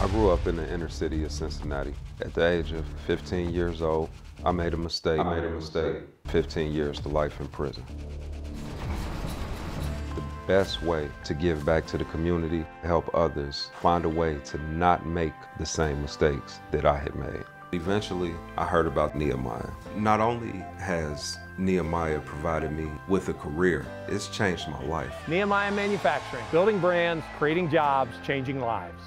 I grew up in the inner city of Cincinnati. At the age of 15 years old, I made a mistake. I made a mistake. 15 years to life in prison. The best way to give back to the community, help others, find a way to not make the same mistakes that I had made. Eventually, I heard about Nehemiah. Not only has Nehemiah provided me with a career, it's changed my life. Nehemiah Manufacturing, building brands, creating jobs, changing lives.